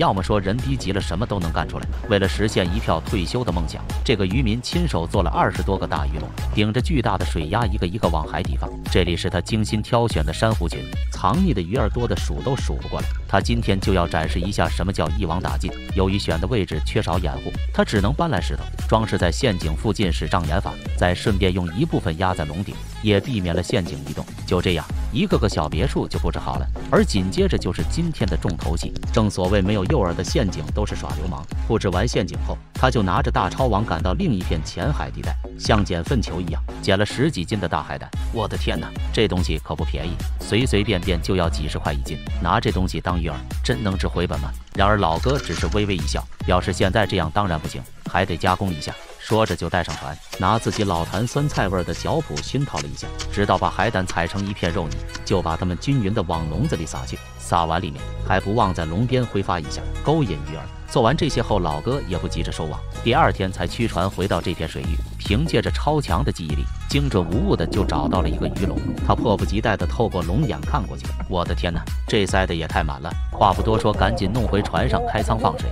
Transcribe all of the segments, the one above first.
要么说人逼急了，什么都能干出来。为了实现一票退休的梦想，这个渔民亲手做了二十多个大鱼笼，顶着巨大的水压，一个一个往海底放。这里是他精心挑选的珊瑚群，藏匿的鱼儿多的数都数不过来。他今天就要展示一下什么叫一网打尽。由于选的位置缺少掩护，他只能搬来石头装饰在陷阱附近，使障眼法，再顺便用一部分压在龙顶，也避免了陷阱移动。就这样，一个个小别墅就布置好了。而紧接着就是今天的重头戏。正所谓没有诱饵的陷阱都是耍流氓。布置完陷阱后，他就拿着大抄网赶到另一片浅海地带，像捡粪球一样捡了十几斤的大海胆。我的天哪，这东西可不便宜，随随便便就要几十块一斤。拿这东西当鱼饵，真能值回本吗？然而老哥只是微微一笑，表示现在这样当然不行，还得加工一下。说着就带上船，拿自己老坛酸菜味的脚蹼熏陶了一下，直到把海胆踩成一片肉泥，就把它们均匀的往笼子里撒去。撒完里面，还不忘在笼边挥发一下，勾引鱼儿。做完这些后，老哥也不急着收网，第二天才驱船回到这片水域，凭借着超强的记忆力，精准无误的就找到了一个鱼笼。他迫不及待的透过龙眼看过去，我的天哪，这塞的也太满了！话不多说，赶紧弄回船上开仓放水。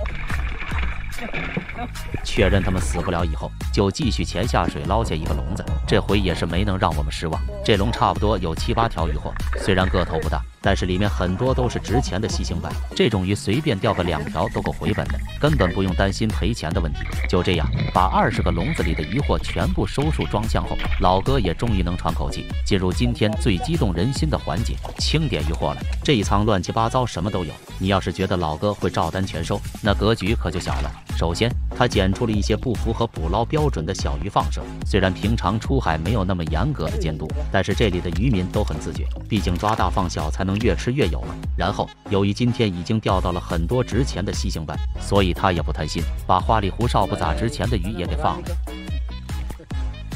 确认他们死不了以后，就继续潜下水捞下一个笼子。这回也是没能让我们失望，这笼差不多有七八条鱼货，虽然个头不大，但是里面很多都是值钱的细星斑。这种鱼随便钓个两条都够回本的，根本不用担心赔钱的问题。就这样，把二十个笼子里的鱼货全部收束装箱后，老哥也终于能喘口气，进入今天最激动人心的环节——清点鱼货了。这一仓乱七八糟，什么都有。你要是觉得老哥会照单全收，那格局可就小了。首先，他捡出了一些不符合捕捞标准的小鱼放生。虽然平常出海没有那么严格的监督，但是这里的渔民都很自觉，毕竟抓大放小才能越吃越有嘛。然后，由于今天已经钓到了很多值钱的西星斑，所以他也不贪心，把花里胡哨不咋值钱的鱼也给放了。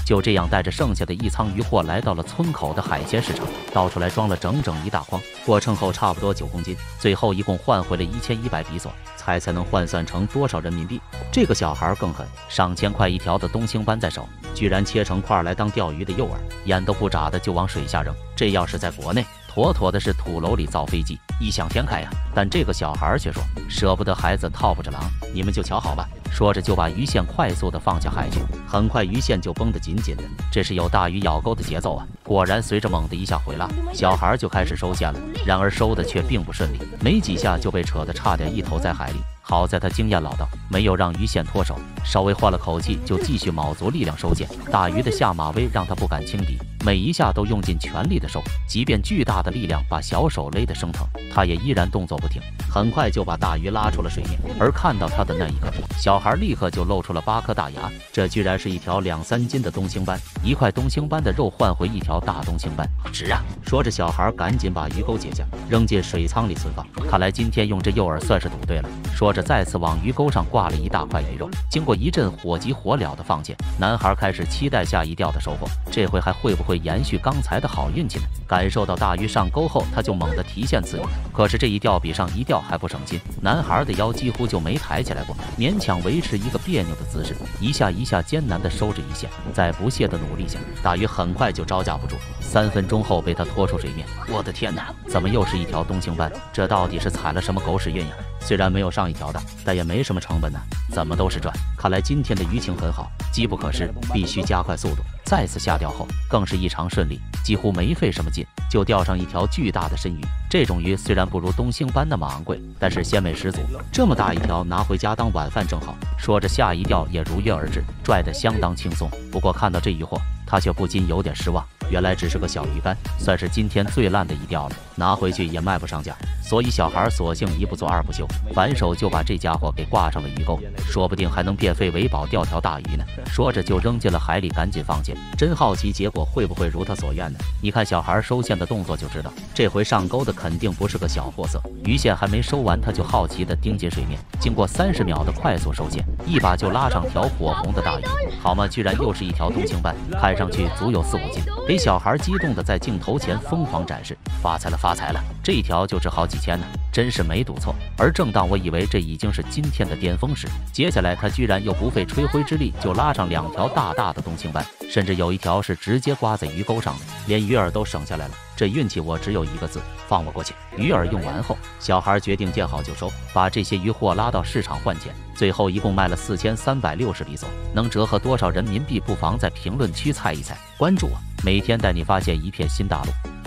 就这样带着剩下的一仓鱼货来到了村口的海鲜市场，倒出来装了整整一大筐，过秤后差不多九公斤，最后一共换回了一千一百比索。猜猜能换算成多少人民币？这个小孩更狠，上千块一条的东星斑在手，居然切成块来当钓鱼的诱饵，眼都不眨的就往水下扔。这要是在国内，妥妥的是土楼里造飞机，异想天开呀！但这个小孩却说舍不得孩子套不着狼，你们就瞧好吧。说着就把鱼线快速的放下海去，很快鱼线就绷得紧紧的，这是有大鱼咬钩的节奏啊！果然，随着猛的一下回拉，小孩就开始收线了。然而收的却并不顺利，没几下就被扯得差点一头在海里。好在他经验老道，没有让鱼线脱手，稍微换了口气，就继续卯足力量收线。大鱼的下马威让他不敢轻敌，每一下都用尽全力的收，即便巨大的力量把小手勒得生疼，他也依然动作不停。很快就把大鱼拉出了水面，而看到他的那一刻，小孩立刻就露出了八颗大牙。这居然是一条两三斤的东星斑，一块东星斑的肉换回一条大东星斑，值啊！说着，小孩赶紧把鱼钩解下，扔进水舱里存放。看来今天用这诱饵算是赌对了。说。着再次往鱼钩上挂了一大块鱼肉，经过一阵火急火燎的放箭，男孩开始期待下一钓的收获。这回还会不会延续刚才的好运气呢？感受到大鱼上钩后，他就猛地提线刺鱼。可是这一钓比上一钓还不省心，男孩的腰几乎就没抬起来过，勉强维持一个别扭的姿势，一下一下艰难地收着鱼线。在不懈的努力下，大鱼很快就招架不住，三分钟后被他拖出水面。我的天哪，怎么又是一条东星斑？这到底是踩了什么狗屎运呀？虽然没有上一条。的，但也没什么成本呢，怎么都是赚。看来今天的鱼情很好，机不可失，必须加快速度。再次下钓后，更是异常顺利，几乎没费什么劲就钓上一条巨大的深鱼。这种鱼虽然不如东星斑那么昂贵，但是鲜美十足。这么大一条，拿回家当晚饭正好。说着，下一钓也如约而至，拽得相当轻松。不过看到这鱼货，他却不禁有点失望。原来只是个小鱼干，算是今天最烂的一钓了，拿回去也卖不上价。所以小孩索性一不做二不休，反手就把这家伙给挂上了鱼钩，说不定还能变废为宝，钓条大鱼呢。说着就扔进了海里，赶紧放箭。真好奇结果会不会如他所愿呢？你看小孩收线的动作就知道，这回上钩的肯定不是个小货色。鱼线还没收完，他就好奇地盯紧水面。经过三十秒的快速收线，一把就拉上条火红的大鱼。好嘛，居然又是一条东星斑，看上去足有四五斤。给小孩激动的在镜头前疯狂展示，发财了。发财了，这一条就值好几千呢，真是没赌错。而正当我以为这已经是今天的巅峰时，接下来他居然又不费吹灰之力就拉上两条大大的冬青斑，甚至有一条是直接挂在鱼钩上的，连鱼饵都省下来了。这运气我只有一个字，放我过去。鱼饵用完后，小孩决定见好就收，把这些鱼货拉到市场换钱，最后一共卖了四千三百六十比索，能折合多少人民币？不妨在评论区猜一猜，关注我，每天带你发现一片新大陆。